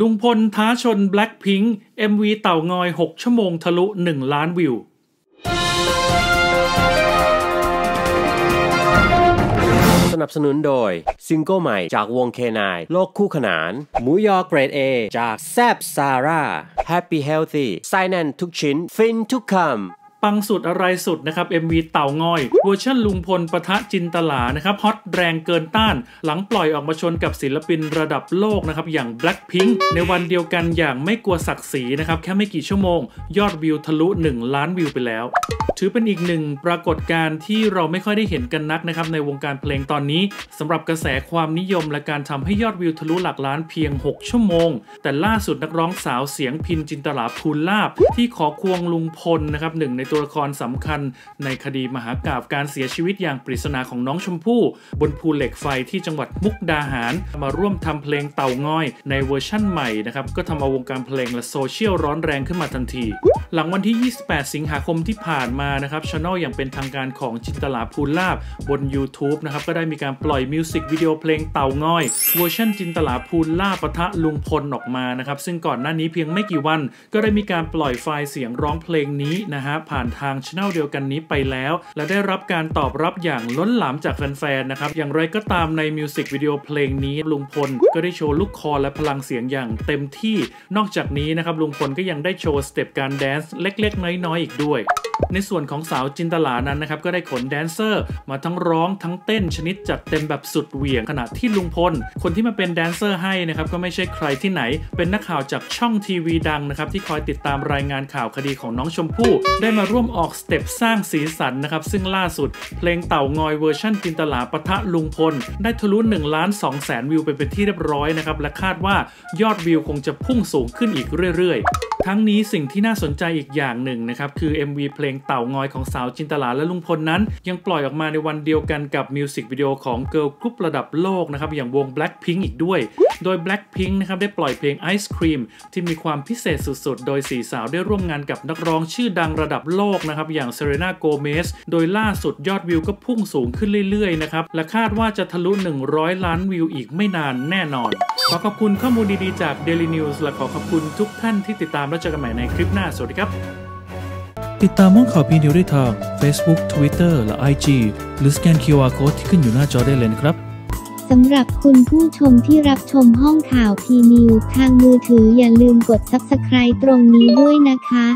ลุงพลท้าชน Blackpink MV เต่างอย 6 ชั่วโมงทะลุ 1 ล้านวิว สนับสนุนโดย ซิงเกิลใหม่จากวงเคนายโลกคู่ขนาน หมูยอเกรด A จากแซบซาร่า Happy Healthy ไส้แน่นทุกชิ้น ฟินทุกคำ ปังสุดอะไรสุดนะครับ MV เต่างอยเวอร์ชันลุงพลปะทะจินตรานะครับฮอตแรงเกินต้าน หลังปล่อยออกมาชนกับศิลปินระดับโลกนะครับอย่าง Blackpink ในวันเดียวกันอย่างไม่กลัวศักดิ์ศรีนะครับแค่ไม่กี่ชั่วโมง ยอดวิวทะลุ 1 ล้านวิวไปแล้ว ถือเป็นอีกหนึ่งปรากฏการณ์ที่เราไม่ค่อยได้เห็นกันนักนะครับในวงการเพลงตอนนี้สำหรับกระแสความนิยมและการทำให้ยอดวิวทะลุหลักล้านเพียง 6 ชั่วโมง แต่ล่าสุดนักร้องสาวเสียงพินจินตลาภูลลาบที่ขอควงลุงพลนะครับหนึ่งในตัวละครสำคัญในคดีมหากาพย์การเสียชีวิตอย่างปริศนาของน้องชมพู่ บนภูเหล็กไฟที่จังหวัดมุกดาหาร มาร่วมทำเพลงเต่างอยในเวอร์ชั่นใหม่นะครับก็ทำเอาวงการเพลงและโซเชียลร้อนแรงขึ้นมาทันที หลังวันที่ 28 สิงหาคมที่ผ่านมานะครับช anel อย่างเป็นทางการของจินตรา พูนลาภบน YouTube นะครับก็ได้มีการปล่อยมิวสิกวิดีโอเพลงเต่างอยเวอร์ชันจินตรา พูนลาภปะทะลุงพลออกมานะครับซึ่งก่อนหน้านี้เพียงไม่กี่วัน ก็ได้มีการปล่อยไฟล์เสียงร้องเพลงนี้นะฮะผ่านทางช anel เดียวกันนี้ไปแล้ว และได้รับการตอบรับอย่างล้นหลามจากแฟนๆนะครับอย่างไรก็ตามในมิวสิกวิดีโอเพลงนี้ลุงพลก็ได้โชว์ลูกคอและพลังเสียงอย่างเต็มที่นอกจากนี้นะครับลุงพลก็ยังได้โชว์ step การ dance เล็กๆ น้อยๆอีกด้วย ในส่วนของสาวจินตรานั้นนะครับก็ได้ขนแดนเซอร์มาทั้งร้องทั้งเต้นชนิดจัดเต็มแบบสุดเหวี่ยงขณะที่ลุงพล คนที่มาเป็นแดนเซอร์ให้นะครับก็ไม่ใช่ใครที่ไหน เป็นนักข่าวจากช่องทีวีดังนะครับที่คอยติดตามรายงานข่าวคดีของน้องชมพู่ ได้มาร่วมออก step สร้างสีสันนะครับซึ่งล่าสุด เพลงเต่างอยเวอร์ชั่นจินตราปะทะลุงพล ได้ทะลุ1ล้าน2แสนวิวไปเป็นที่เรียบร้อยนะครับและคาดว่ายอดวิวคงจะพุ่งสูงขึ้นอีกเรื่อยๆ ทั้งนี้สิ่งที่น่าสนใจอีกอย่างหนึ่งนะครับ คือ MV เพลงเต่างอยของสาวจินตราและลุงพลนั้น ยังปล่อยออกมาในวันเดียวกันกับมิวสิกวิดีโอของ girl group ระดับโลกนะครับ อย่างวง Blackpink อีกด้วย โดย Blackpink นะครับได้ปล่อยเพลง Ice Cream ที่มีความพิเศษสุดๆ โดยสี่สาวได้ร่วมงานกับนักร้องชื่อดังระดับโลกนะครับอย่างเซเลนาโกเมซโดยล่าสุดยอดวิวก็พุ่งสูงขึ้นเรื่อยๆนะครับและคาดว่าจะทะลุ 100 ล้านวิวอีกไม่นานแน่นอน ขอขอบคุณข้อมูลดีๆจาก Daily News และขอขอบคุณทุกท่านที่ติดตามและเจอกันใหม่ในคลิปหน้า สวัสดีครับ ติดตามห้องข่าวพีนิวได้ทาง Facebook Twitter และ IG หรือสแกน QR Code ที่ขึ้นอยู่หน้าจอได้เลยนะครับสำหรับคุณผู้ชมที่รับชมห้องข่าวพีนิวทางมือถืออย่าลืมกด Subscribe ตรงนี้ด้วยนะคะ